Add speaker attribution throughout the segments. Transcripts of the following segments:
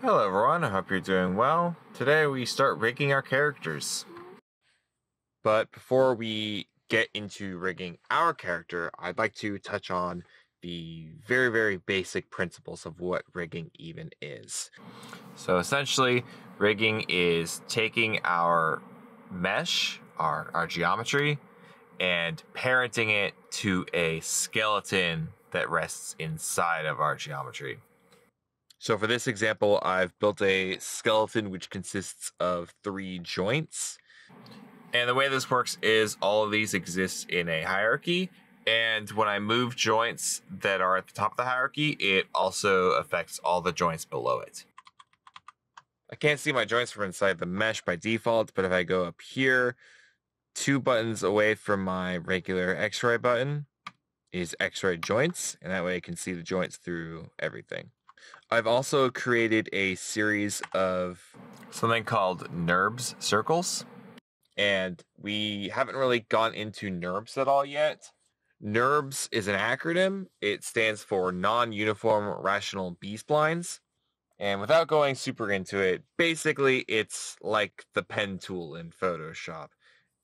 Speaker 1: Hello everyone, I hope you're doing well. Today we start rigging our characters. But before we get into rigging our character, I'd like to touch on the very, very basic principles of what rigging even is. So essentially, rigging is taking our mesh, our, our geometry, and parenting it to a skeleton that rests inside of our geometry. So for this example, I've built a skeleton which consists of three joints. And the way this works is all of these exist in a hierarchy. And when I move joints that are at the top of the hierarchy, it also affects all the joints below it. I can't see my joints from inside the mesh by default, but if I go up here, two buttons away from my regular X-ray button is X-ray joints, and that way I can see the joints through everything. I've also created a series of something called NURBS circles, and we haven't really gone into NURBS at all yet. NURBS is an acronym. It stands for Non-Uniform Rational B-Splines. And without going super into it, basically it's like the pen tool in Photoshop.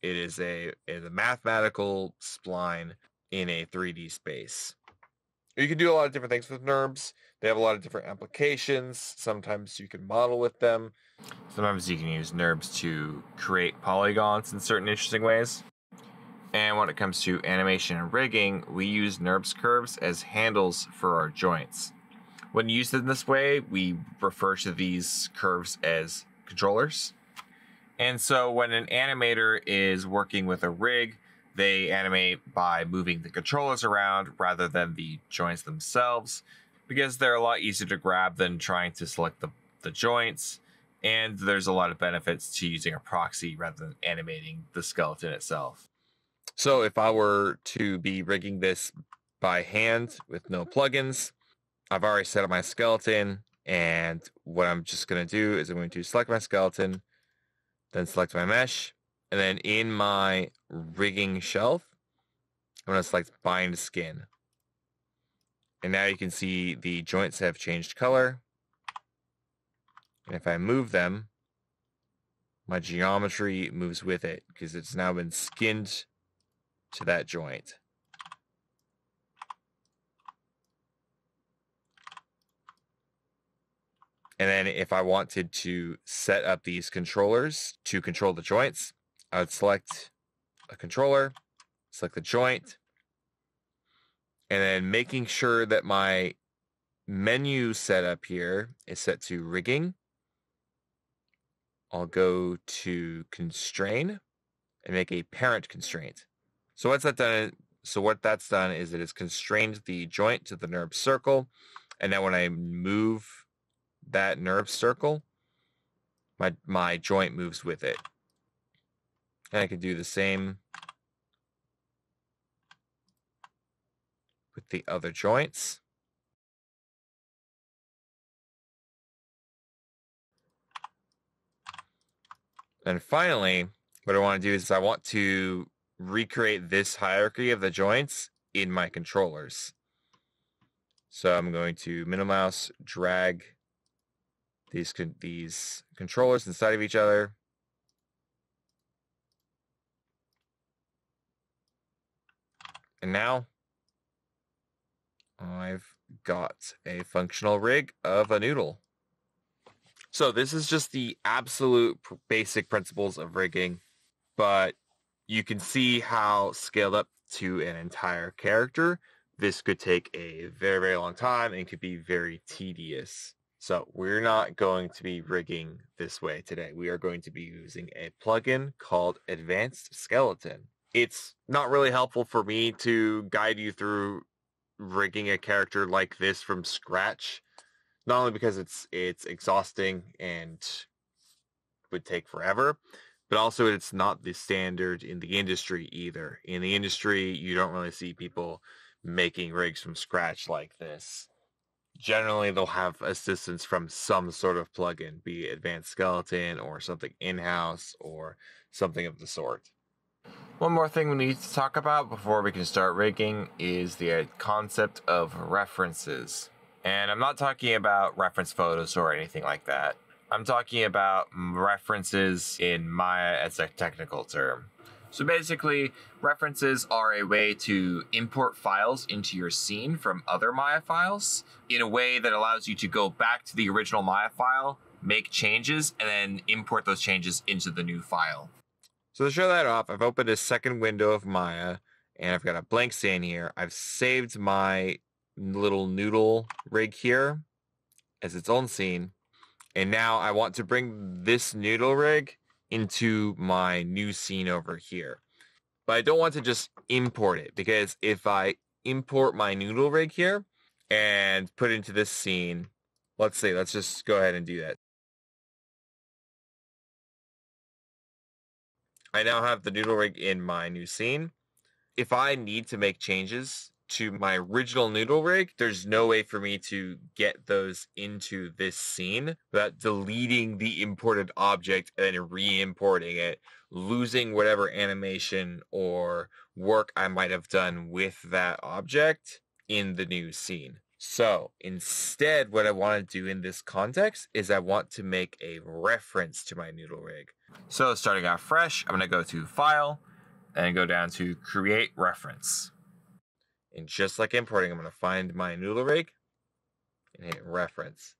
Speaker 1: It is a, it is a mathematical spline in a 3D space. You can do a lot of different things with NURBS. They have a lot of different applications. Sometimes you can model with them. Sometimes you can use NURBS to create polygons in certain interesting ways. And when it comes to animation and rigging, we use NURBS curves as handles for our joints. When used in this way, we refer to these curves as controllers. And so when an animator is working with a rig, they animate by moving the controllers around rather than the joints themselves because they're a lot easier to grab than trying to select the, the joints. And there's a lot of benefits to using a proxy rather than animating the skeleton itself. So if I were to be rigging this by hand with no plugins, I've already set up my skeleton. And what I'm just going to do is I'm going to select my skeleton, then select my mesh, and then in my rigging shelf, I'm going to select bind skin. And now you can see the joints have changed color. And if I move them, my geometry moves with it because it's now been skinned to that joint. And then if I wanted to set up these controllers to control the joints, I would select a controller, select the joint, and then making sure that my menu setup here is set to rigging. I'll go to constrain and make a parent constraint. So what's that done? So what that's done is it has constrained the joint to the NURB circle. And now when I move that NURB circle, my, my joint moves with it. And I could do the same with the other joints. And finally, what I want to do is I want to recreate this hierarchy of the joints in my controllers. So I'm going to middle mouse drag these these controllers inside of each other And now I've got a functional rig of a noodle. So this is just the absolute basic principles of rigging, but you can see how scaled up to an entire character, this could take a very, very long time and could be very tedious. So we're not going to be rigging this way today. We are going to be using a plugin called Advanced Skeleton it's not really helpful for me to guide you through rigging a character like this from scratch. Not only because it's it's exhausting and would take forever, but also it's not the standard in the industry either. In the industry, you don't really see people making rigs from scratch like this. Generally, they'll have assistance from some sort of plugin, be it Advanced Skeleton or something in-house or something of the sort. One more thing we need to talk about before we can start rigging is the uh, concept of references. And I'm not talking about reference photos or anything like that. I'm talking about references in Maya as a technical term. So basically, references are a way to import files into your scene from other Maya files in a way that allows you to go back to the original Maya file, make changes, and then import those changes into the new file. So to show that off, I've opened a second window of Maya and I've got a blank scene here. I've saved my little noodle rig here as its own scene. And now I want to bring this noodle rig into my new scene over here. But I don't want to just import it because if I import my noodle rig here and put into this scene, let's see, let's just go ahead and do that. I now have the noodle rig in my new scene. If I need to make changes to my original noodle rig, there's no way for me to get those into this scene without deleting the imported object and then re-importing it, losing whatever animation or work I might have done with that object in the new scene. So instead, what I want to do in this context is I want to make a reference to my noodle rig. So starting off fresh, I'm going to go to File and go down to Create Reference. And just like importing, I'm going to find my noodle rig and hit reference.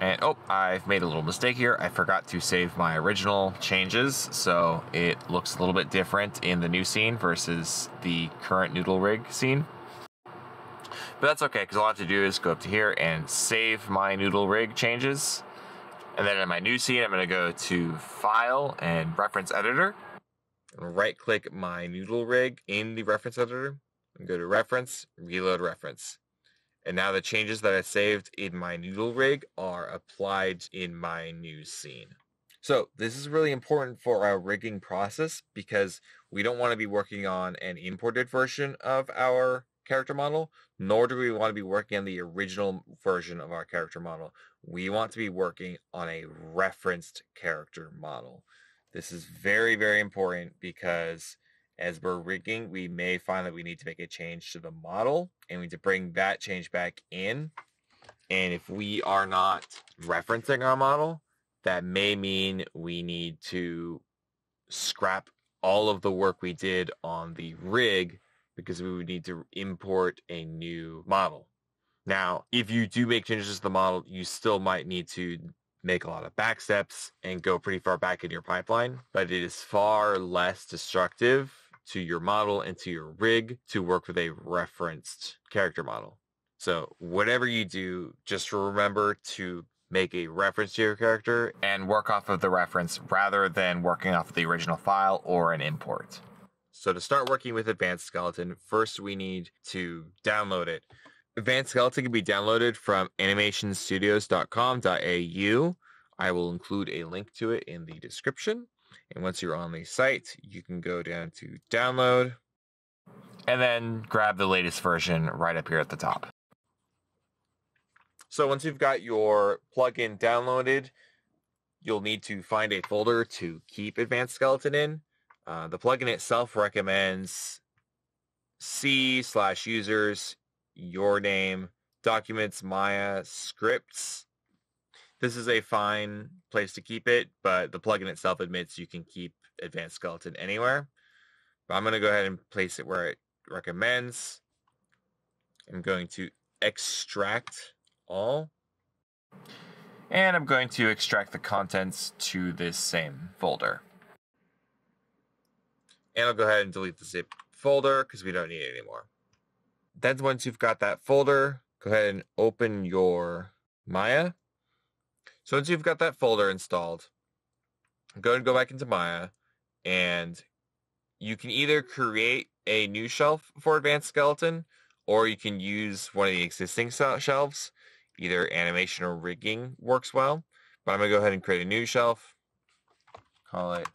Speaker 1: And oh, I've made a little mistake here. I forgot to save my original changes, so it looks a little bit different in the new scene versus the current noodle rig scene. But that's okay, because all I have to do is go up to here and save my noodle rig changes. And then in my new scene, I'm going to go to File and Reference Editor. And Right click my noodle rig in the reference editor and go to reference, reload reference. And now the changes that I saved in my noodle rig are applied in my new scene. So this is really important for our rigging process because we don't want to be working on an imported version of our character model, nor do we want to be working on the original version of our character model. We want to be working on a referenced character model. This is very, very important because as we're rigging, we may find that we need to make a change to the model and we need to bring that change back in. And if we are not referencing our model, that may mean we need to scrap all of the work we did on the rig because we would need to import a new model. Now, if you do make changes to the model, you still might need to make a lot of back steps and go pretty far back in your pipeline, but it is far less destructive to your model and to your rig to work with a referenced character model. So whatever you do, just remember to make a reference to your character and work off of the reference rather than working off of the original file or an import. So to start working with Advanced Skeleton, first we need to download it. Advanced Skeleton can be downloaded from animationstudios.com.au. I will include a link to it in the description. And once you're on the site, you can go down to download and then grab the latest version right up here at the top. So once you've got your plugin downloaded, you'll need to find a folder to keep Advanced Skeleton in. Uh, the plugin itself recommends C slash users, your name, documents, Maya, scripts, this is a fine place to keep it, but the plugin itself admits you can keep Advanced Skeleton anywhere. But I'm going to go ahead and place it where it recommends. I'm going to extract all. And I'm going to extract the contents to this same folder. And I'll go ahead and delete the zip folder because we don't need it anymore. Then once you've got that folder, go ahead and open your Maya. So once you've got that folder installed, go and go back into Maya and you can either create a new shelf for Advanced Skeleton or you can use one of the existing shelves. Either animation or rigging works well. But I'm going to go ahead and create a new shelf. Call it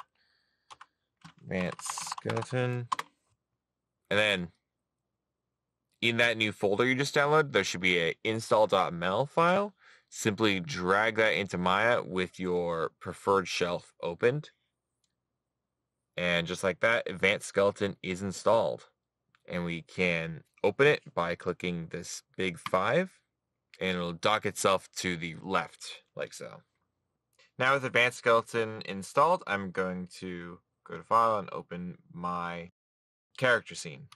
Speaker 1: Advanced Skeleton. And then in that new folder you just downloaded, there should be a install.mel file simply drag that into Maya with your preferred shelf opened. And just like that, Advanced Skeleton is installed. And we can open it by clicking this big five and it'll dock itself to the left, like so. Now with Advanced Skeleton installed, I'm going to go to File and open my character scene.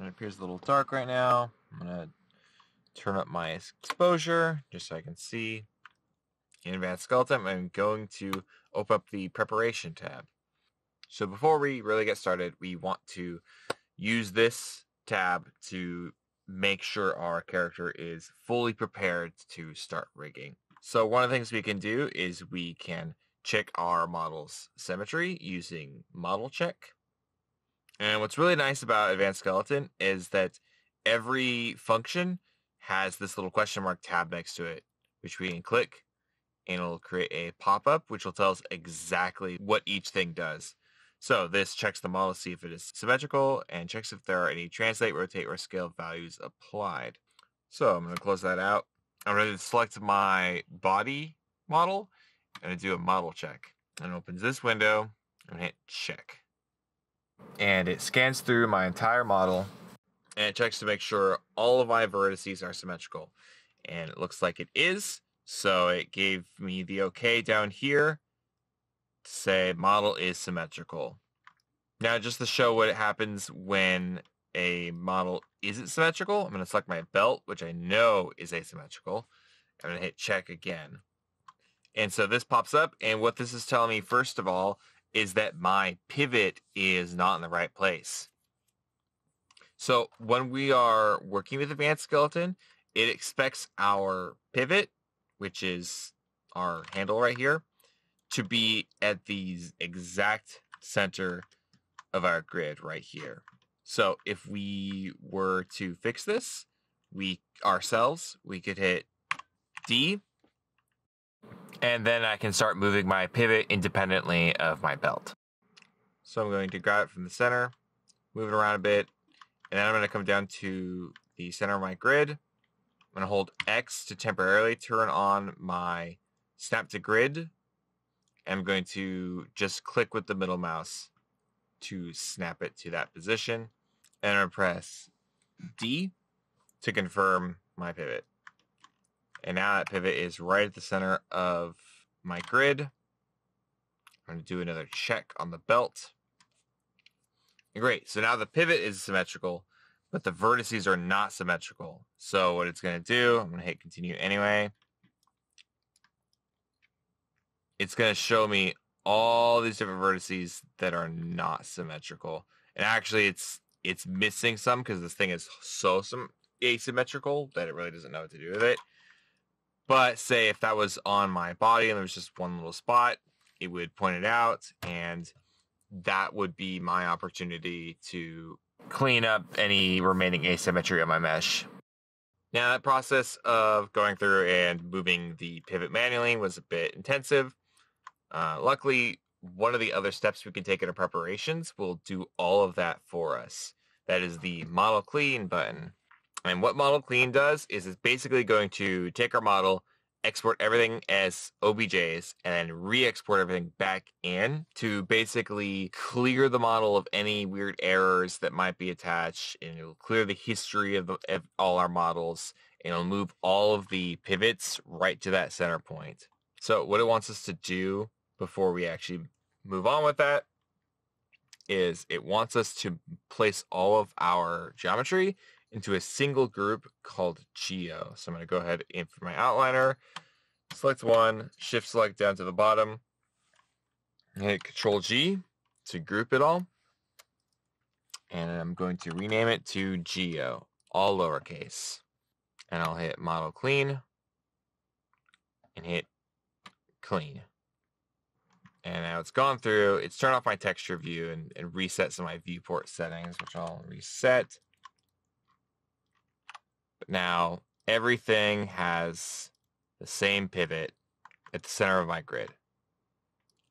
Speaker 1: It appears a little dark right now. I'm going to turn up my exposure just so I can see. In Advanced Skeleton, I'm going to open up the Preparation tab. So before we really get started, we want to use this tab to make sure our character is fully prepared to start rigging. So one of the things we can do is we can check our model's symmetry using model check. And what's really nice about Advanced Skeleton is that every function has this little question mark tab next to it, which we can click and it'll create a pop-up which will tell us exactly what each thing does. So this checks the model to see if it is symmetrical and checks if there are any translate, rotate, or scale values applied. So I'm going to close that out. I'm going to select my body model and do a model check. And it opens this window and hit check. And it scans through my entire model and it checks to make sure all of my vertices are symmetrical. And it looks like it is. So it gave me the okay down here to say model is symmetrical. Now, just to show what happens when a model isn't symmetrical, I'm going to select my belt, which I know is asymmetrical. I'm going to hit check again. And so this pops up. And what this is telling me, first of all, is that my pivot is not in the right place. So when we are working with Advanced Skeleton, it expects our pivot, which is our handle right here, to be at the exact center of our grid right here. So if we were to fix this, we ourselves, we could hit D, and then I can start moving my pivot independently of my belt. So I'm going to grab it from the center, move it around a bit, and then I'm going to come down to the center of my grid. I'm going to hold X to temporarily turn on my snap to grid I'm going to just click with the middle mouse to snap it to that position. And I press D to confirm my pivot. And now that pivot is right at the center of my grid. I'm going to do another check on the belt. Great. So now the pivot is symmetrical, but the vertices are not symmetrical. So what it's going to do, I'm going to hit continue anyway it's going to show me all these different vertices that are not symmetrical. And actually, it's it's missing some because this thing is so some asymmetrical that it really doesn't know what to do with it. But say if that was on my body and there was just one little spot, it would point it out, and that would be my opportunity to clean up any remaining asymmetry on my mesh. Now, that process of going through and moving the pivot manually was a bit intensive. Uh, luckily, one of the other steps we can take in our preparations will do all of that for us. That is the model clean button. And what model clean does is it's basically going to take our model, export everything as OBJs, and then re-export everything back in to basically clear the model of any weird errors that might be attached, and it'll clear the history of, the, of all our models, and it'll move all of the pivots right to that center point. So what it wants us to do before we actually move on with that is it wants us to place all of our geometry into a single group called geo. So I'm going to go ahead in for my outliner, select one, shift select down to the bottom, hit control G to group it all. And I'm going to rename it to geo, all lowercase. And I'll hit model clean and hit clean. And now it's gone through, it's turned off my texture view and, and reset some of my viewport settings, which I'll reset. Now everything has the same pivot at the center of my grid.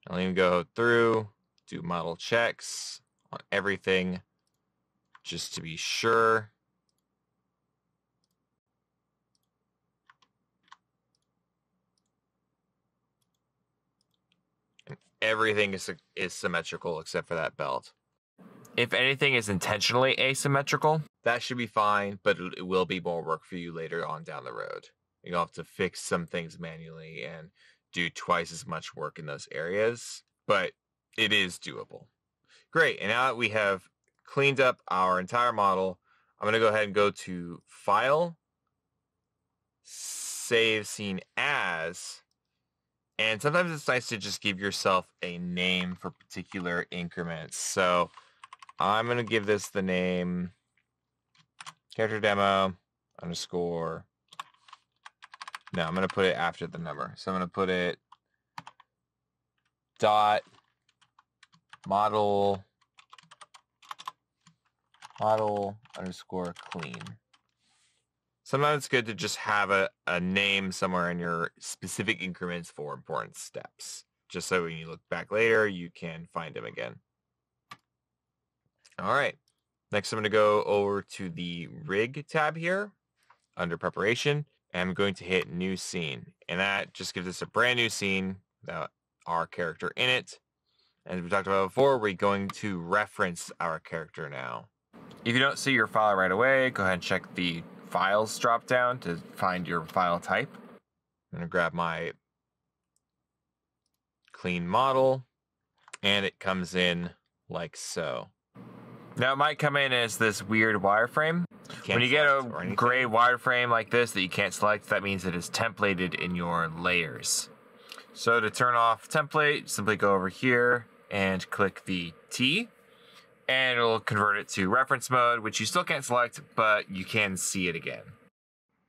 Speaker 1: I'll even go through, do model checks on everything just to be sure. everything is is symmetrical except for that belt. If anything is intentionally asymmetrical, that should be fine, but it will be more work for you later on down the road. You'll have to fix some things manually and do twice as much work in those areas, but it is doable. Great, and now that we have cleaned up our entire model, I'm going to go ahead and go to File, Save Scene As, and sometimes it's nice to just give yourself a name for particular increments. So I'm going to give this the name character demo underscore. No, I'm going to put it after the number. So I'm going to put it dot model model underscore clean. Sometimes it's good to just have a, a name somewhere in your specific increments for important steps, just so when you look back later, you can find them again. All right. Next, I'm going to go over to the rig tab here under preparation. And I'm going to hit new scene. And that just gives us a brand new scene without our character in it. As we talked about before, we're going to reference our character now. If you don't see your file right away, go ahead and check the files drop down to find your file type. I'm going to grab my clean model and it comes in like so. Now it might come in as this weird wireframe. When you get a gray wireframe like this that you can't select, that means it is templated in your layers. So to turn off template, simply go over here and click the T and it'll convert it to reference mode, which you still can't select, but you can see it again.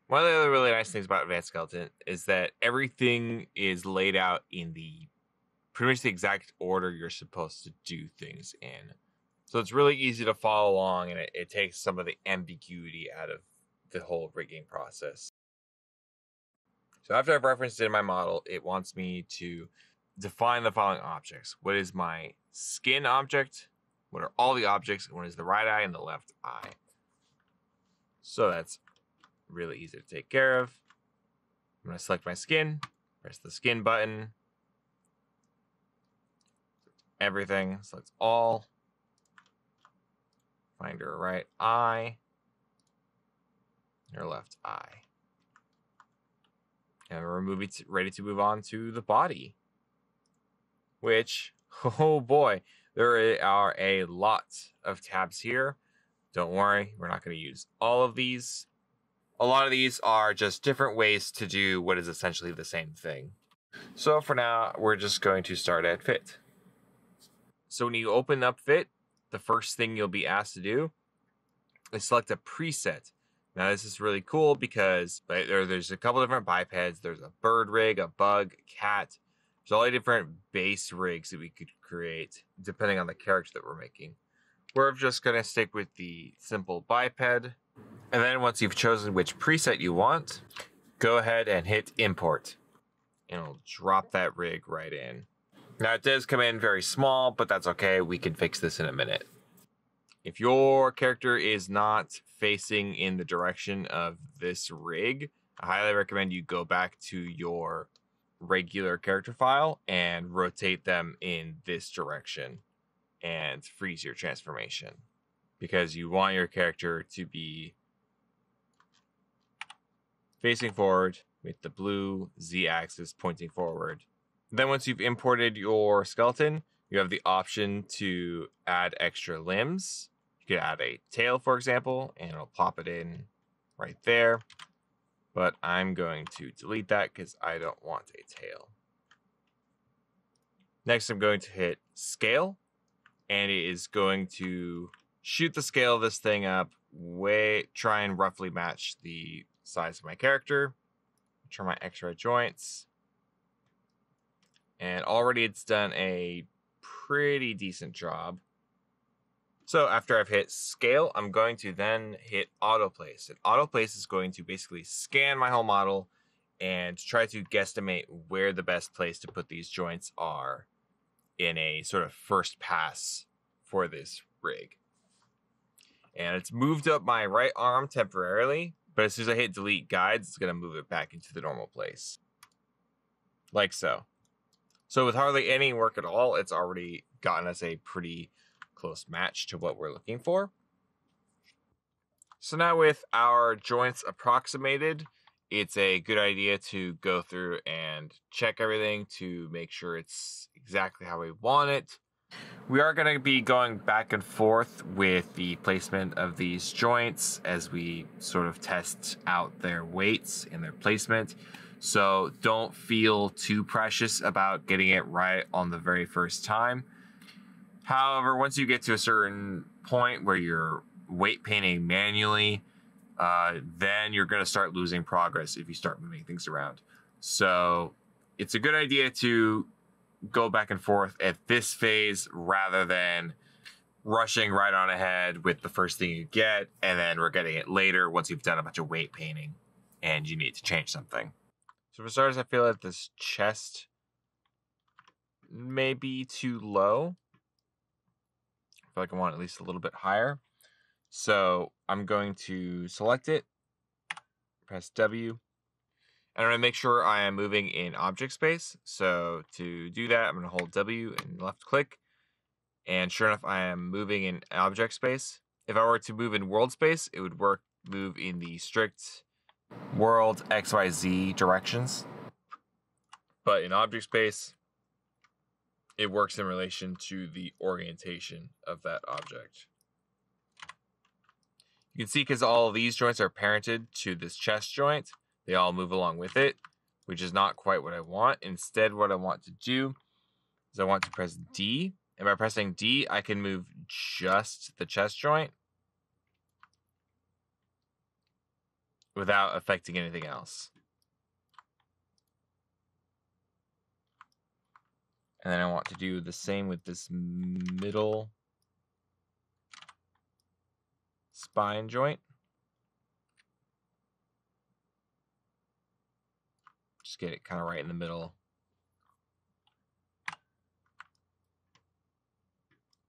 Speaker 1: One of the other really nice things about Advanced Skeleton is that everything is laid out in the pretty much the exact order you're supposed to do things in. So it's really easy to follow along and it, it takes some of the ambiguity out of the whole rigging process. So after I've referenced it in my model, it wants me to define the following objects. What is my skin object? What are all the objects? What is the right eye and the left eye? So that's really easy to take care of. I'm going to select my skin, press the skin button, everything, select all, find your right eye, your left eye. And we're moving to, ready to move on to the body, which, oh boy, there are a lot of tabs here. Don't worry, we're not going to use all of these. A lot of these are just different ways to do what is essentially the same thing. So for now, we're just going to start at fit. So when you open up fit, the first thing you'll be asked to do is select a preset. Now this is really cool because there's a couple different bipeds. There's a bird rig, a bug, cat, there's all the different base rigs that we could create depending on the character that we're making. We're just to stick with the simple biped. And then once you've chosen which preset you want, go ahead and hit import. And it'll drop that rig right in. Now it does come in very small, but that's okay. We can fix this in a minute. If your character is not facing in the direction of this rig, I highly recommend you go back to your regular character file and rotate them in this direction and freeze your transformation because you want your character to be facing forward with the blue z axis pointing forward. Then once you've imported your skeleton, you have the option to add extra limbs. You could add a tail, for example, and it'll plop it in right there but I'm going to delete that because I don't want a tail. Next, I'm going to hit scale, and it is going to shoot the scale of this thing up, way try and roughly match the size of my character. Turn my X-ray joints, and already it's done a pretty decent job. So after I've hit scale, I'm going to then hit auto place. And auto place is going to basically scan my whole model and try to guesstimate where the best place to put these joints are in a sort of first pass for this rig. And it's moved up my right arm temporarily, but as soon as I hit delete guides, it's going to move it back into the normal place. Like so. So with hardly any work at all, it's already gotten us a pretty close match to what we're looking for. So now with our joints approximated, it's a good idea to go through and check everything to make sure it's exactly how we want it. We are going to be going back and forth with the placement of these joints as we sort of test out their weights and their placement. So don't feel too precious about getting it right on the very first time. However, once you get to a certain point where you're weight painting manually, uh, then you're going to start losing progress if you start moving things around. So it's a good idea to go back and forth at this phase rather than rushing right on ahead with the first thing you get and then we're getting it later once you've done a bunch of weight painting and you need to change something. So for starters, I feel like this chest may be too low. I feel like I want at least a little bit higher. So I'm going to select it, press W, and I'm going to make sure I am moving in object space. So to do that, I'm going to hold W and left click. And sure enough, I am moving in object space. If I were to move in world space, it would work move in the strict world XYZ directions. But in object space, it works in relation to the orientation of that object. You can see because all these joints are parented to this chest joint, they all move along with it, which is not quite what I want. Instead, what I want to do is I want to press D. And by pressing D, I can move just the chest joint without affecting anything else. And then I want to do the same with this middle spine joint. Just get it kind of right in the middle.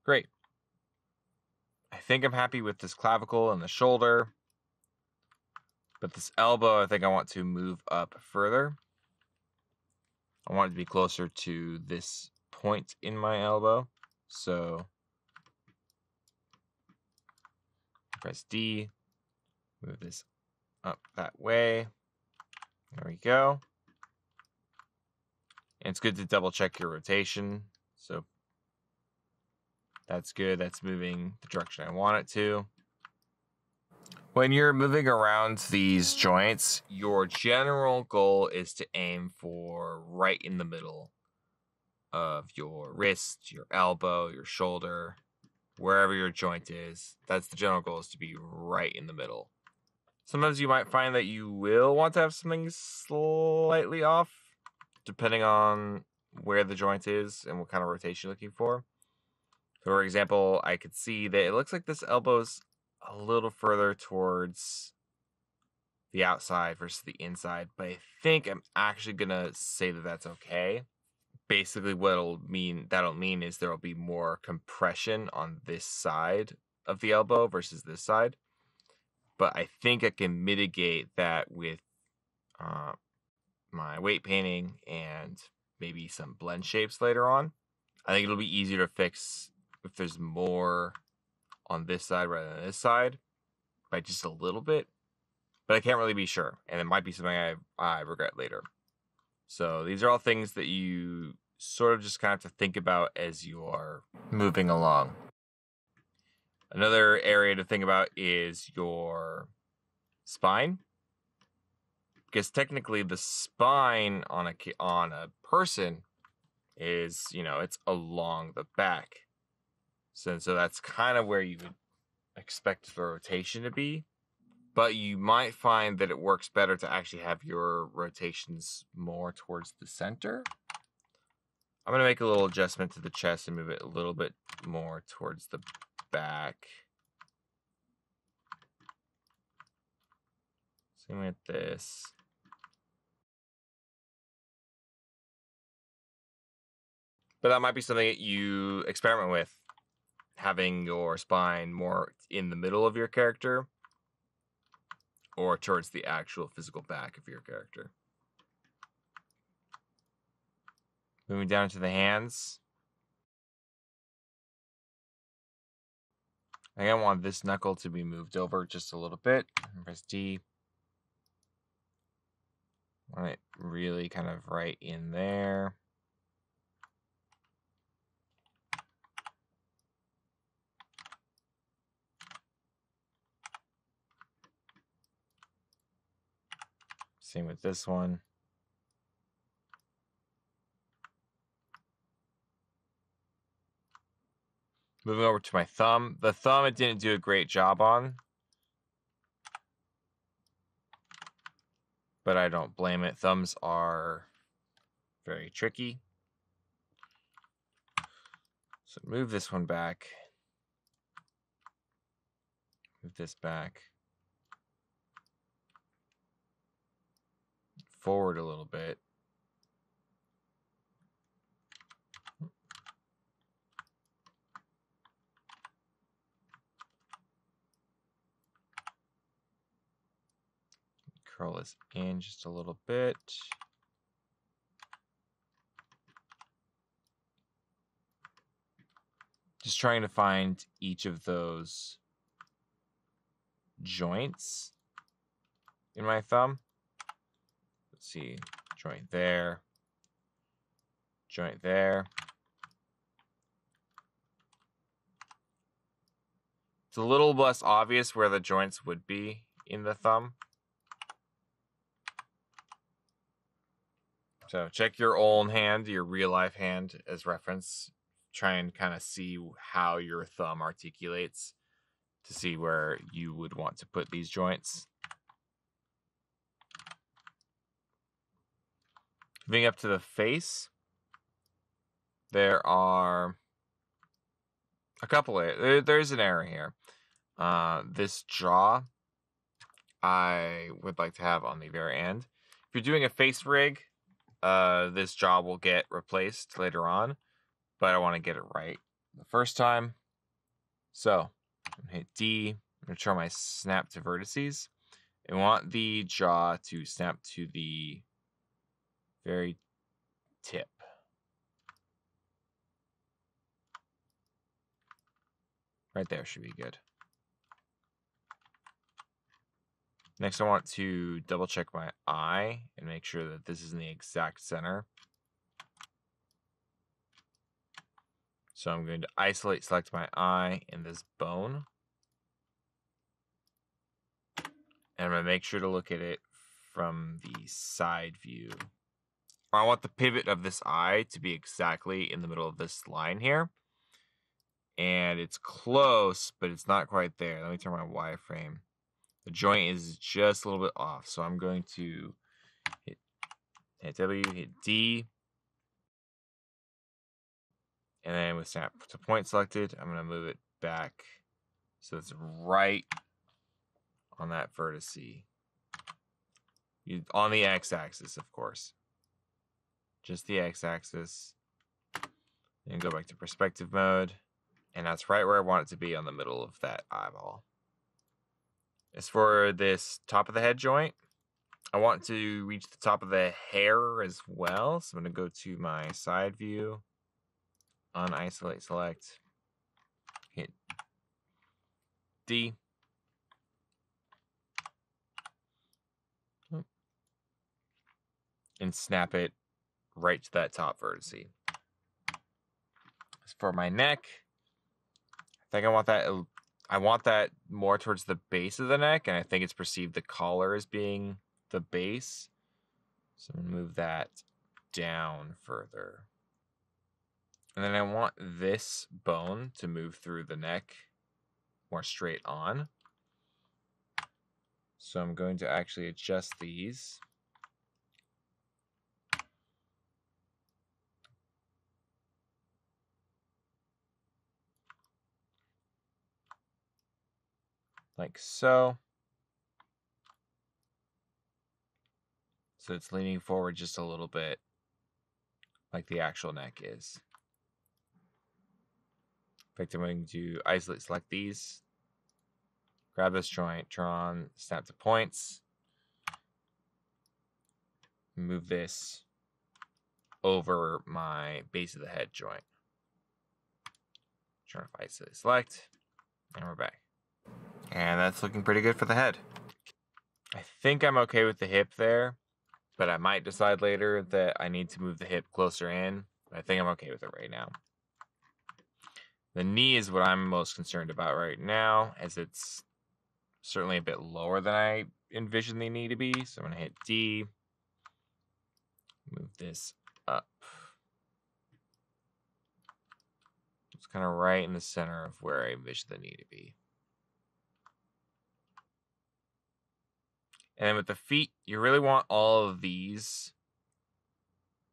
Speaker 1: Great. I think I'm happy with this clavicle and the shoulder. But this elbow, I think I want to move up further. I want it to be closer to this point in my elbow. So press D, move this up that way. There we go. And it's good to double check your rotation. So that's good. That's moving the direction I want it to. When you're moving around these joints, your general goal is to aim for right in the middle of your wrist, your elbow, your shoulder, wherever your joint is. That's the general goal is to be right in the middle. Sometimes you might find that you will want to have something slightly off, depending on where the joint is and what kind of rotation you're looking for. For example, I could see that it looks like this elbow's a little further towards the outside versus the inside, but I think I'm actually gonna say that that's okay basically what'll mean that'll mean is there'll be more compression on this side of the elbow versus this side. But I think I can mitigate that with uh, my weight painting and maybe some blend shapes later on. I think it'll be easier to fix if there's more on this side rather than this side by just a little bit. But I can't really be sure, and it might be something I I regret later. So these are all things that you sort of just kind of have to think about as you are moving along. Another area to think about is your spine. Because technically the spine on a on a person is, you know, it's along the back. So so that's kind of where you would expect the rotation to be but you might find that it works better to actually have your rotations more towards the center. I'm going to make a little adjustment to the chest and move it a little bit more towards the back. Same with this. But that might be something that you experiment with, having your spine more in the middle of your character or towards the actual physical back of your character. Moving down to the hands. I want this knuckle to be moved over just a little bit. Press D. Want it really kind of right in there. Same with this one. Moving over to my thumb. The thumb it didn't do a great job on. But I don't blame it. Thumbs are very tricky. So move this one back. Move this back. Forward a little bit. curl this in just a little bit. Just trying to find each of those joints in my thumb. Let's see, joint there, joint there. It's a little less obvious where the joints would be in the thumb. So check your own hand, your real life hand as reference. Try and kind of see how your thumb articulates to see where you would want to put these joints. Moving up to the face, there are a couple of, there, there's an error here. Uh, this jaw, I would like to have on the very end. If you're doing a face rig, uh, this jaw will get replaced later on, but I want to get it right the first time. So hit D. I'm going to turn my snap to vertices. I want the jaw to snap to the very tip. Right there should be good. Next, I want to double check my eye and make sure that this is in the exact center. So I'm going to isolate select my eye in this bone. And I'm going to make sure to look at it from the side view. I want the pivot of this eye to be exactly in the middle of this line here. And it's close, but it's not quite there. Let me turn my wireframe the joint is just a little bit off. So I'm going to hit, hit W, hit D, and then with snap to point selected, I'm going to move it back so it's right on that. You, on the x-axis, of course. Just the x-axis. And go back to perspective mode. And that's right where I want it to be on the middle of that eyeball. As for this top of the head joint, I want to reach the top of the hair as well. So I'm going to go to my side view, unisolate select, hit D. And snap it right to that top vertex. As for my neck, I think I want that I want that more towards the base of the neck, and I think it's perceived the collar as being the base. So I'm gonna move that down further. And then I want this bone to move through the neck more straight on. So I'm going to actually adjust these. Like so. So it's leaning forward just a little bit like the actual neck is. In fact, I'm going to isolate select these, grab this joint, turn on snap to points, move this over my base of the head joint. Turn off isolate select. And we're back. And that's looking pretty good for the head. I think I'm okay with the hip there, but I might decide later that I need to move the hip closer in. I think I'm okay with it right now. The knee is what I'm most concerned about right now, as it's certainly a bit lower than I envision the knee to be. So I'm going to hit D, move this up. It's kind of right in the center of where I envision the knee to be. And with the feet, you really want all of these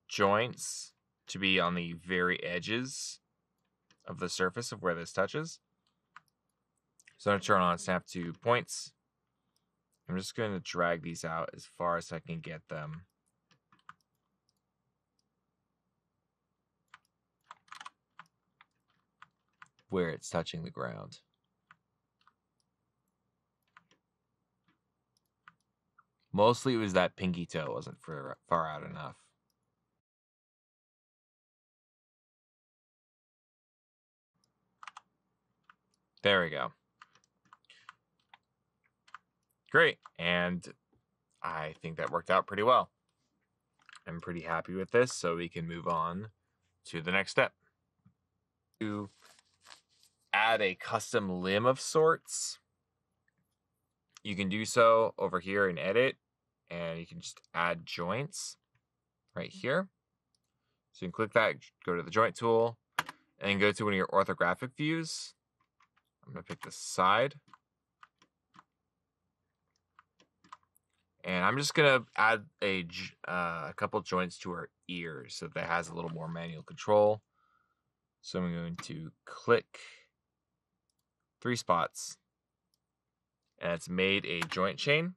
Speaker 1: joints to be on the very edges of the surface of where this touches. So I'm going to turn on snap to points. I'm just going to drag these out as far as I can get them. Where it's touching the ground. Mostly it was that pinky toe wasn't far out enough. There we go. Great. And I think that worked out pretty well. I'm pretty happy with this, so we can move on to the next step. To add a custom limb of sorts, you can do so over here in edit, and you can just add joints right here. So you can click that, go to the joint tool, and go to one of your orthographic views. I'm to pick the side. And I'm just going to add a, uh, a couple joints to our ears so that it has a little more manual control. So I'm going to click three spots. And it's made a joint chain.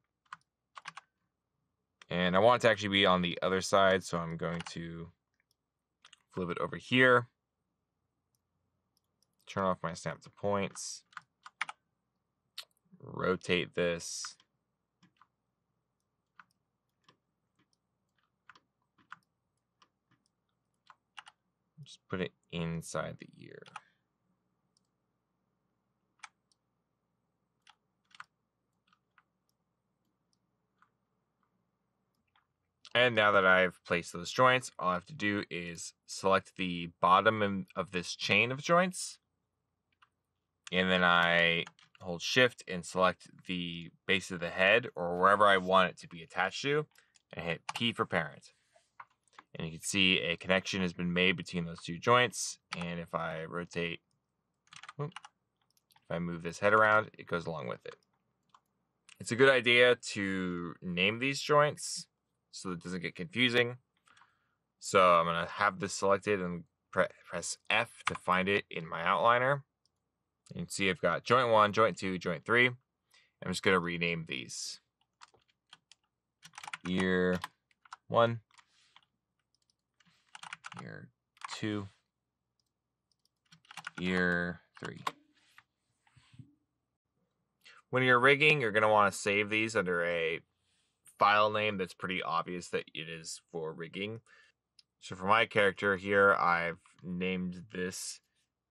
Speaker 1: And I want it to actually be on the other side, so I'm going to flip it over here turn off my snap to points, rotate this. Just put it inside the ear. And now that I've placed those joints, all I have to do is select the bottom of this chain of joints and then I hold shift and select the base of the head or wherever I want it to be attached to and hit P for parent. And you can see a connection has been made between those two joints. And if I rotate, if I move this head around, it goes along with it. It's a good idea to name these joints so it doesn't get confusing. So I'm going to have this selected and press F to find it in my outliner. You can see I've got joint one, joint two, joint three. I'm just going to rename these. Ear one, ear two, ear three. When you're rigging, you're going to want to save these under a file name that's pretty obvious that it is for rigging. So for my character here, I've named this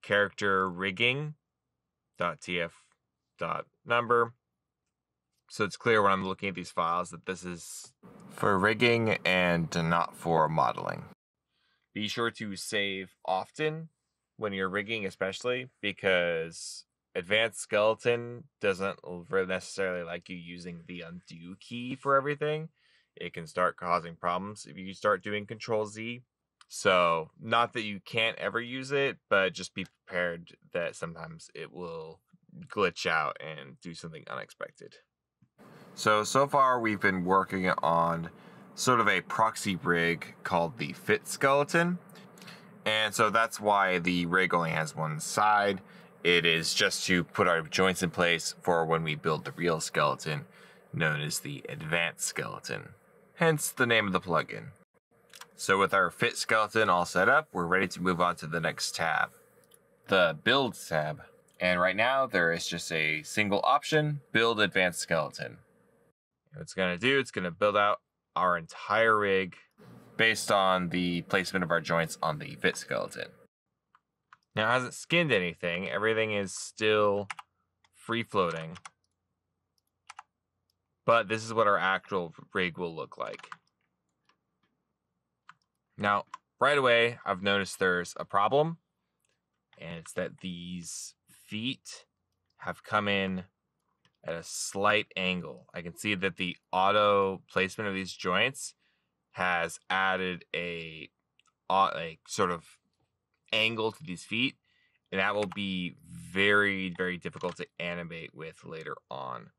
Speaker 1: character rigging dot .tf dot number. So it's clear when I'm looking at these files that this is for rigging and not for modeling. Be sure to save often when you're rigging, especially because advanced skeleton doesn't necessarily like you using the undo key for everything. It can start causing problems if you start doing control Z. So, not that you can't ever use it, but just be prepared that sometimes it will glitch out and do something unexpected. So, so far we've been working on sort of a proxy rig called the Fit Skeleton. And so that's why the rig only has one side. It is just to put our joints in place for when we build the real skeleton, known as the Advanced Skeleton. Hence the name of the plugin. So with our fit skeleton all set up, we're ready to move on to the next tab, the build tab. And right now there is just a single option, build advanced skeleton. What it's gonna do, it's gonna build out our entire rig based on the placement of our joints on the fit skeleton. Now it hasn't skinned anything, everything is still free floating. But this is what our actual rig will look like. Now, right away, I've noticed there's a problem. And it's that these feet have come in at a slight angle. I can see that the auto placement of these joints has added a, a sort of angle to these feet. And that will be very, very difficult to animate with later on.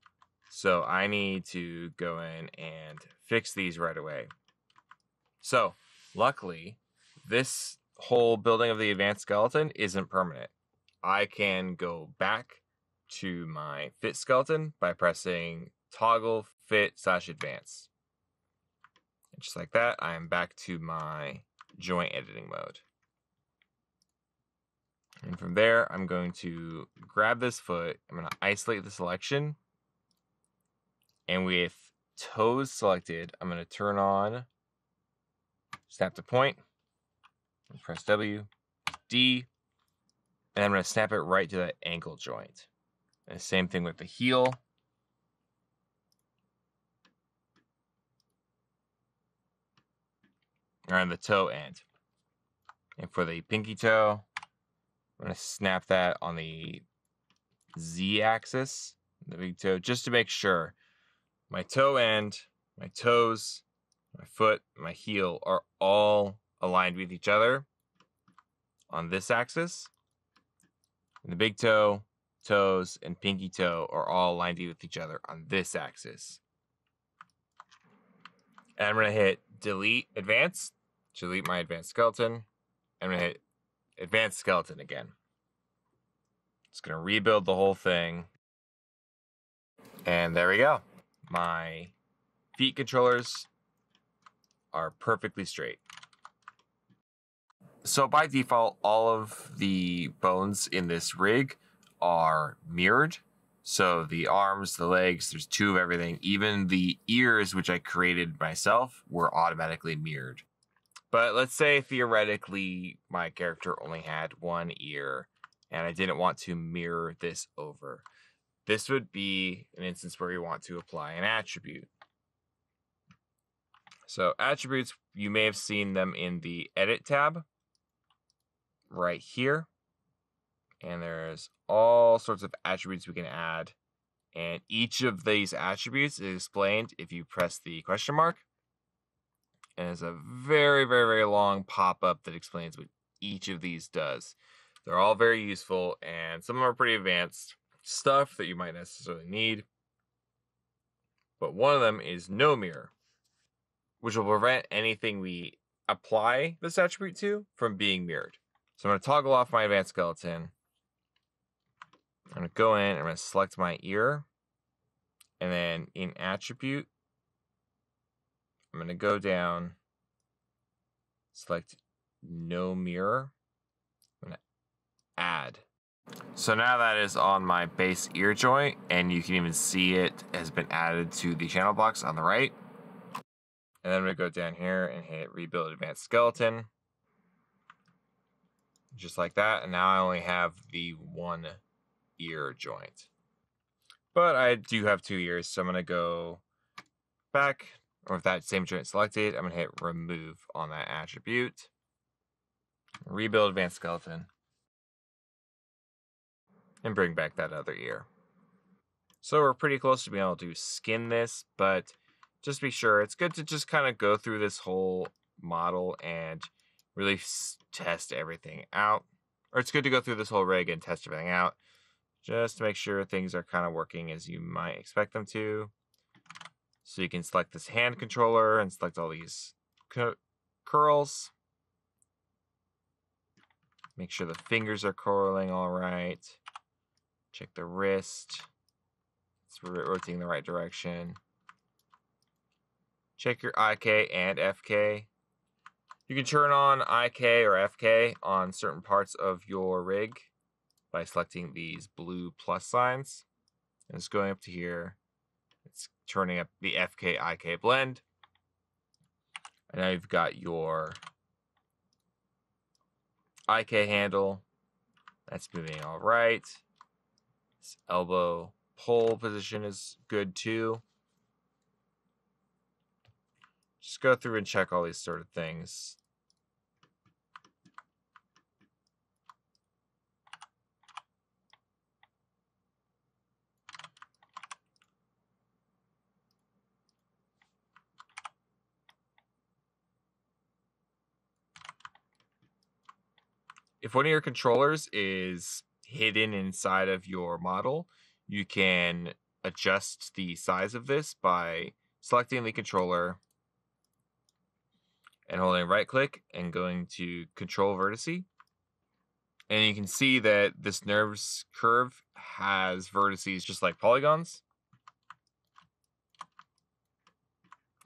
Speaker 1: So I need to go in and fix these right away. So luckily, this whole building of the advanced skeleton isn't permanent. I can go back to my fit skeleton by pressing toggle fit slash advance. Just like that, I am back to my joint editing mode. And from there, I'm going to grab this foot. I'm going to isolate the selection. And with toes selected, I'm going to turn on snap to point, press W, D, and I'm going to snap it right to that ankle joint. And same thing with the heel. Or on the toe end. And for the pinky toe, I'm going to snap that on the Z axis, the big toe, just to make sure my toe end, my toes, my foot, my heel are all aligned with each other on this axis. And the big toe, toes, and pinky toe are all aligned with each other on this axis. And I'm going to hit delete advanced, delete my advanced skeleton. I'm going to hit advanced skeleton again. It's going to rebuild the whole thing. And there we go. My feet controllers are perfectly straight. So by default, all of the bones in this rig are mirrored. So the arms, the legs, there's two of everything. Even the ears, which I created myself, were automatically mirrored. But let's say theoretically my character only had one ear and I didn't want to mirror this over. This would be an instance where you want to apply an attribute. So attributes, you may have seen them in the edit tab right here. And there's all sorts of attributes we can add. And each of these attributes is explained if you press the question mark. And it's a very, very, very long pop-up that explains what each of these does. They're all very useful, and some of them are pretty advanced stuff that you might necessarily need. But one of them is no mirror which will prevent anything we apply this attribute to from being mirrored. So I'm going to toggle off my advanced skeleton. I'm going to go in, I'm going to select my ear, and then in attribute, I'm going to go down, select no mirror, I'm going to add. So now that is on my base ear joint, and you can even see it has been added to the channel box on the right. And then to go down here and hit rebuild advanced skeleton. Just like that. And now I only have the one ear joint. But I do have two ears, so I'm going to go back. Or with that same joint selected, I'm going to hit remove on that attribute. Rebuild advanced skeleton. And bring back that other ear. So we're pretty close to being able to skin this, but just be sure. It's good to just kind of go through this whole model and really test everything out. Or it's good to go through this whole rig and test everything out just to make sure things are kind of working as you might expect them to. So you can select this hand controller and select all these curls. Make sure the fingers are curling all right. Check the wrist. It's rotating the right direction. Check your IK and FK. You can turn on IK or FK on certain parts of your rig by selecting these blue plus signs. And it's going up to here. Turning up the FK IK blend. And now you've got your IK handle. That's moving all right. This elbow pull position is good too. Just go through and check all these sort of things. If one of your controllers is hidden inside of your model, you can adjust the size of this by selecting the controller and holding right click and going to control vertice. And you can see that this NURBS curve has vertices just like polygons.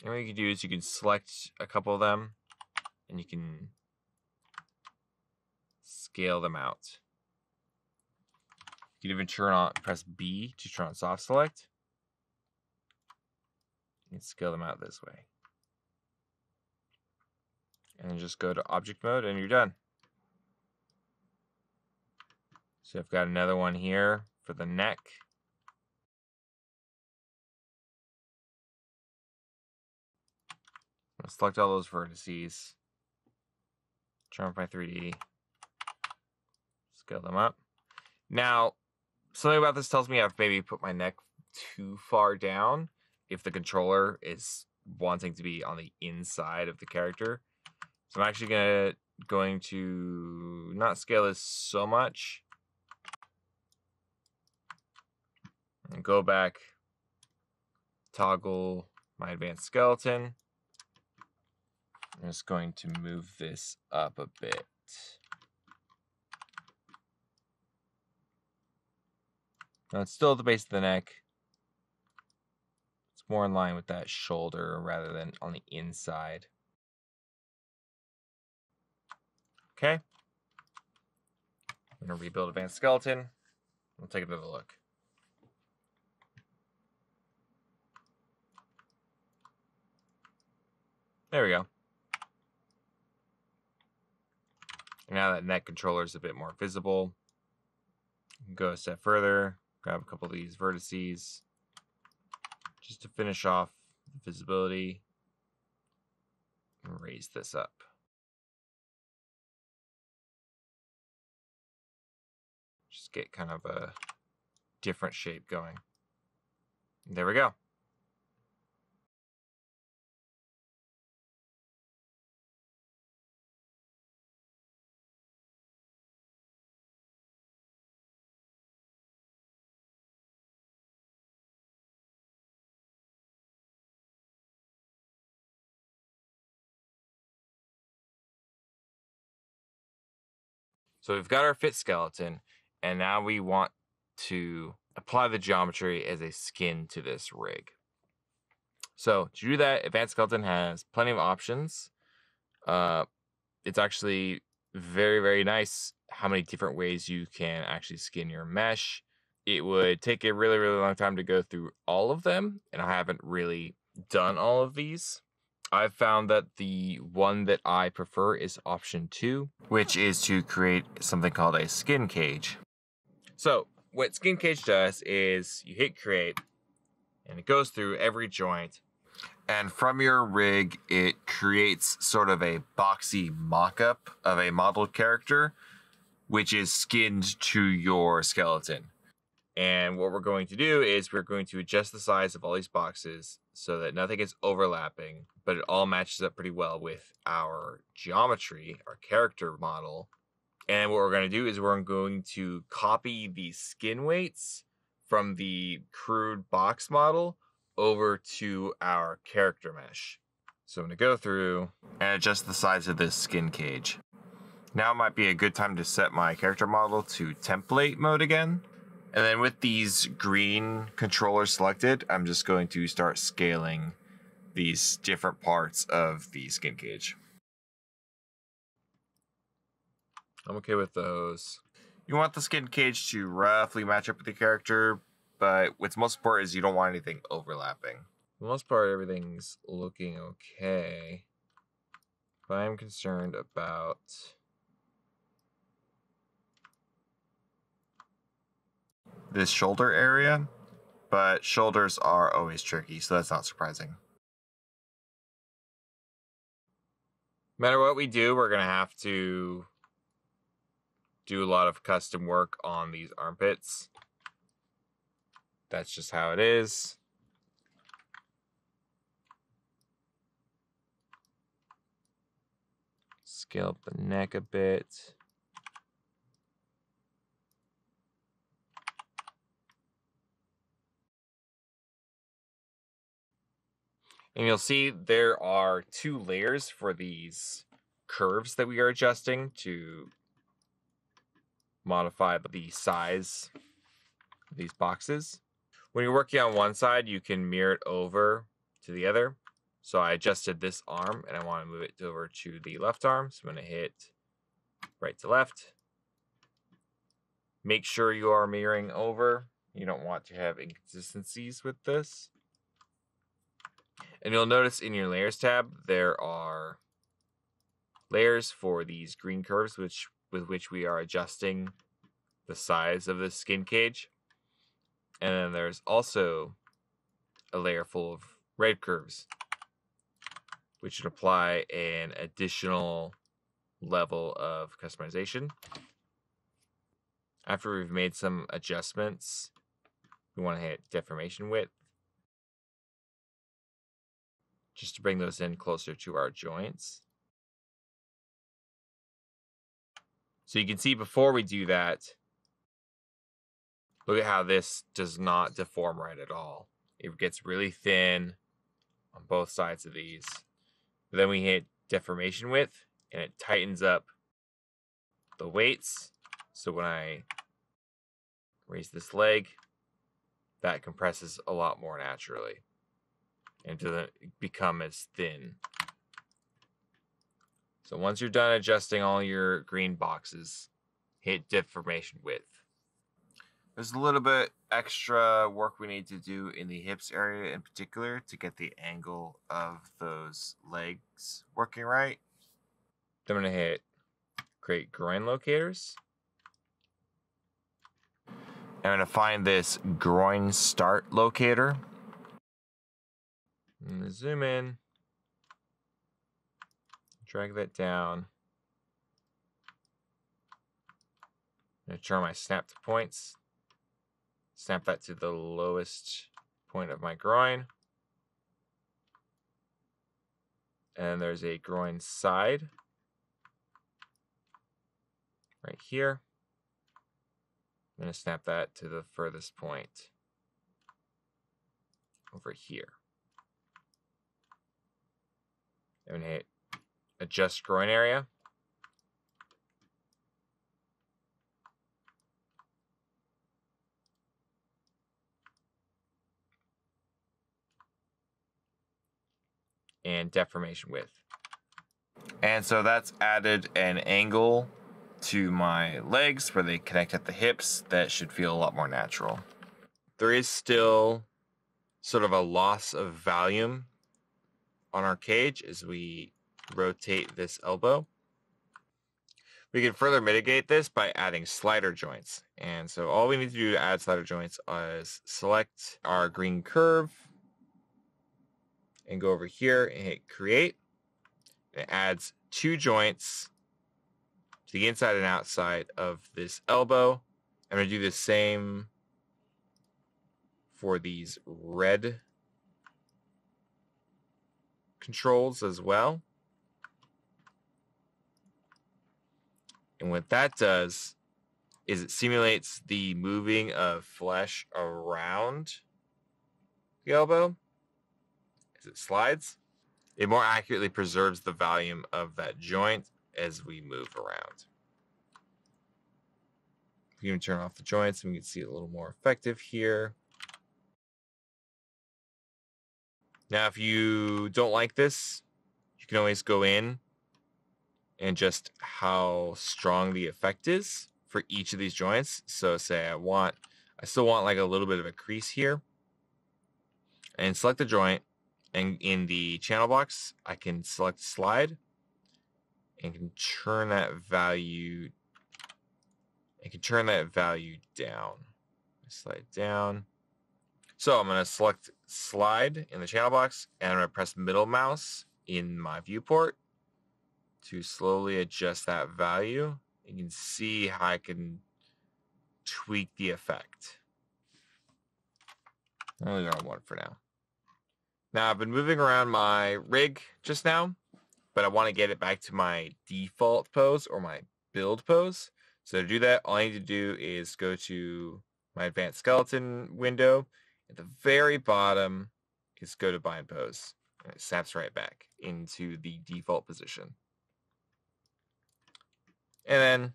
Speaker 1: And what you can do is you can select a couple of them and you can scale them out. You can even turn on, press B to turn on soft select. And scale them out this way. And just go to object mode and you're done. So I've got another one here for the neck. select all those vertices. Turn off my 3D. Scale them up. Now, something about this tells me I've maybe put my neck too far down if the controller is wanting to be on the inside of the character. So I'm actually gonna going to not scale this so much. And go back, toggle my advanced skeleton. I'm just going to move this up a bit. Now it's still at the base of the neck. It's more in line with that shoulder rather than on the inside. Okay. I'm going to rebuild Advanced Skeleton. We'll take another look. There we go. Now that neck controller is a bit more visible, go a step further, grab a couple of these vertices just to finish off the visibility and raise this up. Just get kind of a different shape going. There we go. So we've got our fit skeleton, and now we want to apply the geometry as a skin to this rig. So to do that, Advanced Skeleton has plenty of options. Uh, it's actually very, very nice how many different ways you can actually skin your mesh. It would take a really, really long time to go through all of them, and I haven't really done all of these. I've found that the one that I prefer is option two, which is to create something called a skin cage. So, what skin cage does is you hit create and it goes through every joint. And from your rig, it creates sort of a boxy mock up of a modeled character, which is skinned to your skeleton. And what we're going to do is we're going to adjust the size of all these boxes so that nothing is overlapping, but it all matches up pretty well with our geometry, our character model. And what we're going to do is we're going to copy the skin weights from the crude box model over to our character mesh. So I'm going to go through and adjust the size of this skin cage. Now might be a good time to set my character model to template mode again. And then with these green controllers selected, I'm just going to start scaling these different parts of the skin cage. I'm okay with those. You want the skin cage to roughly match up with the character, but what's most important is you don't want anything overlapping. For the most part, everything's looking okay. But I'm concerned about this shoulder area, but shoulders are always tricky, so that's not surprising. No matter what we do, we're going to have to do a lot of custom work on these armpits. That's just how it is. Scale up the neck a bit. And you'll see there are two layers for these curves that we are adjusting to modify the size of these boxes. When you're working on one side, you can mirror it over to the other. So I adjusted this arm and I want to move it over to the left arm. So I'm going to hit right to left. Make sure you are mirroring over. You don't want to have inconsistencies with this. And you'll notice in your layers tab, there are layers for these green curves, which with which we are adjusting the size of the skin cage. And then there's also a layer full of red curves, which would apply an additional level of customization. After we've made some adjustments, we want to hit deformation width just to bring those in closer to our joints. So you can see before we do that, look at how this does not deform right at all. It gets really thin on both sides of these. But then we hit deformation width and it tightens up the weights. So when I raise this leg, that compresses a lot more naturally and doesn't become as thin. So once you're done adjusting all your green boxes, hit deformation width. There's a little bit extra work we need to do in the hips area in particular to get the angle of those legs working right. I'm going to hit create groin locators. I'm going to find this groin start locator zoom in, drag that down. I'm going to turn my snap to points, snap that to the lowest point of my groin. And there's a groin side right here. I'm going to snap that to the furthest point over here. To hit adjust groin area. And deformation width. And so that's added an angle to my legs where they connect at the hips that should feel a lot more natural. There is still sort of a loss of volume on our cage as we rotate this elbow. We can further mitigate this by adding slider joints. And so all we need to do to add slider joints is select our green curve and go over here and hit create. It adds two joints to the inside and outside of this elbow. I'm going to do the same for these red controls as well. And what that does is it simulates the moving of flesh around the elbow as it slides. It more accurately preserves the volume of that joint as we move around. We can turn off the joints and we can see it a little more effective here. Now, if you don't like this, you can always go in and just how strong the effect is for each of these joints. So say I want, I still want like a little bit of a crease here and select the joint and in the channel box, I can select slide and can turn that value, I can turn that value down. Slide down. So I'm going to select slide in the channel box and I'm going to press middle mouse in my viewport to slowly adjust that value. You can see how I can tweak the effect. I'll leave on one for now. Now I've been moving around my rig just now, but I want to get it back to my default pose or my build pose. So to do that, all I need to do is go to my advanced skeleton window. At the very bottom is go to bind pose. And it snaps right back into the default position. And then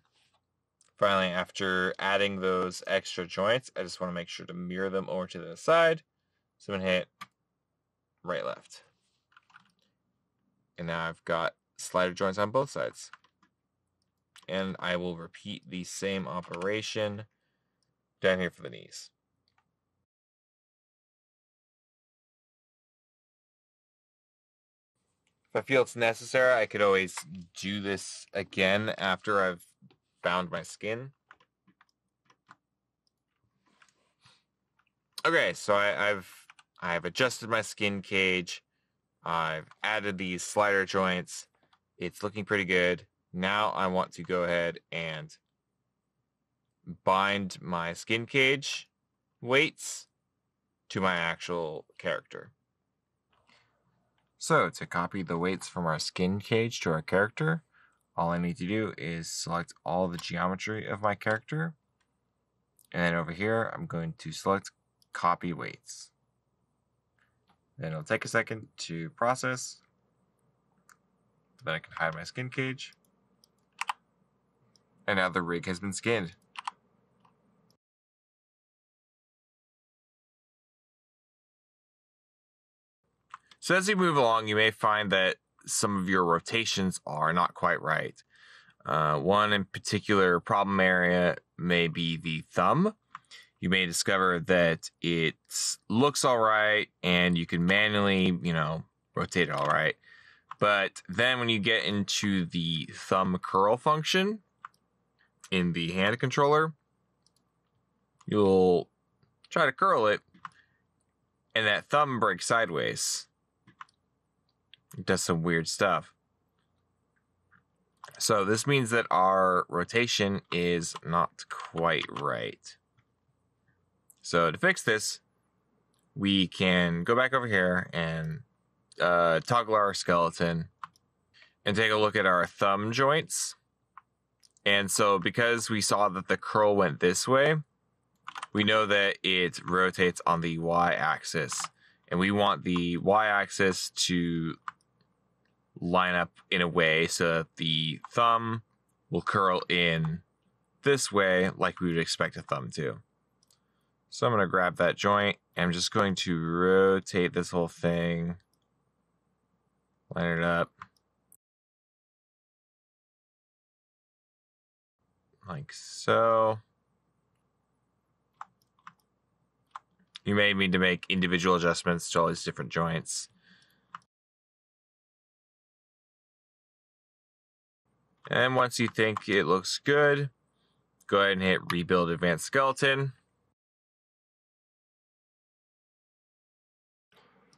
Speaker 1: finally, after adding those extra joints, I just want to make sure to mirror them over to the side. So I'm going to hit right, left. And now I've got slider joints on both sides. And I will repeat the same operation down here for the knees. If I feel it's necessary, I could always do this again after I've bound my skin. Okay, so I, I've I've adjusted my skin cage. I've added these slider joints. It's looking pretty good. Now I want to go ahead and bind my skin cage weights to my actual character. So to copy the weights from our skin cage to our character, all I need to do is select all the geometry of my character. And then over here, I'm going to select copy weights. Then it'll take a second to process. Then I can hide my skin cage. And now the rig has been skinned. So as you move along, you may find that some of your rotations are not quite right. Uh, one in particular problem area may be the thumb. You may discover that it looks all right and you can manually, you know, rotate it all right. But then when you get into the thumb curl function in the hand controller, you'll try to curl it and that thumb breaks sideways. Does some weird stuff. So this means that our rotation is not quite right. So to fix this, we can go back over here and uh, toggle our skeleton and take a look at our thumb joints. And so because we saw that the curl went this way, we know that it rotates on the y-axis. And we want the y-axis to line up in a way so that the thumb will curl in this way like we would expect a thumb to. So I'm going to grab that joint and I'm just going to rotate this whole thing, line it up. Like so. You may need to make individual adjustments to all these different joints. And once you think it looks good, go ahead and hit rebuild advanced skeleton.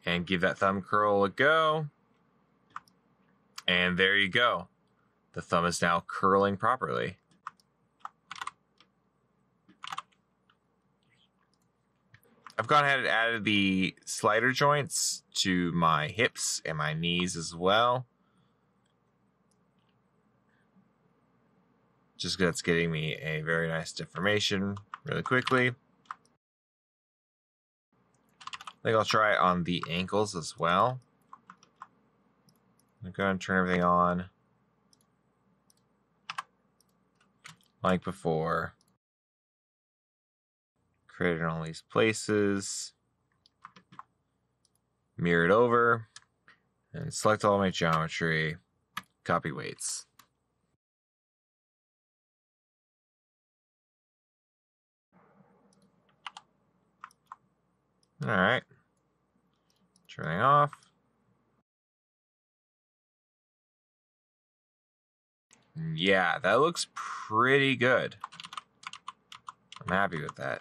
Speaker 1: And give that thumb curl a go. And there you go. The thumb is now curling properly. I've gone ahead and added the slider joints to my hips and my knees as well. Just that's getting me a very nice deformation really quickly. I think I'll try on the ankles as well. I'm going to turn everything on like before. Create in all these places. Mirror it over and select all my geometry. Copy weights. All right. Turning off. Yeah, that looks pretty good. I'm happy with that.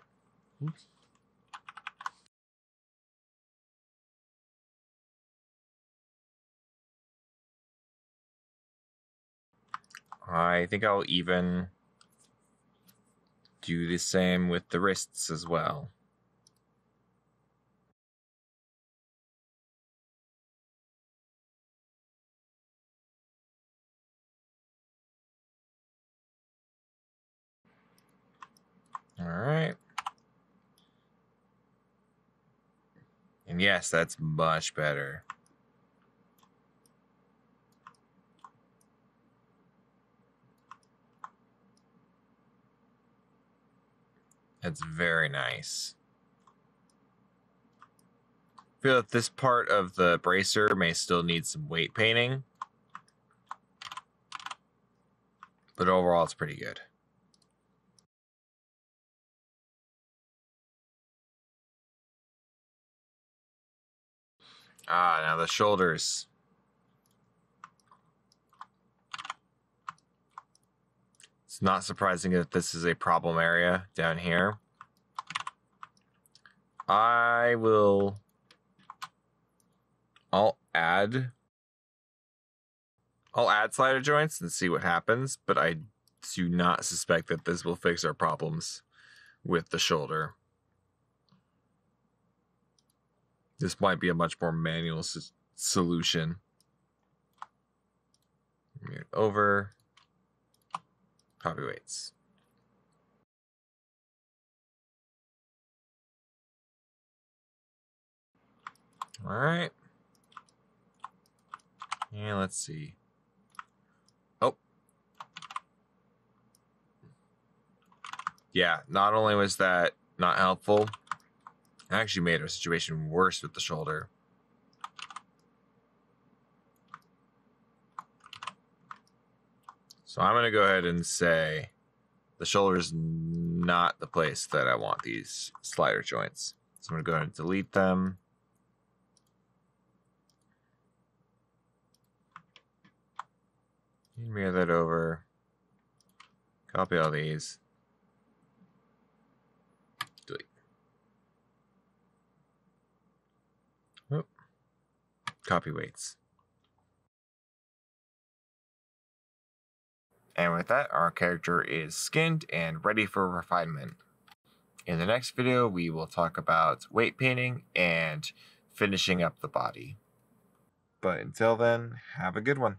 Speaker 1: I think I'll even do the same with the wrists as well. All right. And yes, that's much better. That's very nice. I feel that this part of the bracer may still need some weight painting. But overall, it's pretty good. Ah, now the shoulders. It's not surprising that this is a problem area down here. I will... I'll add... I'll add slider joints and see what happens, but I do not suspect that this will fix our problems with the shoulder. This might be a much more manual solution. Move over. Copy weights. All right. And let's see. Oh. Yeah, not only was that not helpful, actually made our situation worse with the shoulder. So I'm going to go ahead and say the shoulder is not the place that I want these slider joints. So I'm going to go ahead and delete them. Mirror that over. Copy all these. Delete. Oh. Copy weights. And with that, our character is skinned and ready for refinement. In the next video, we will talk about weight painting and finishing up the body. But until then, have a good one.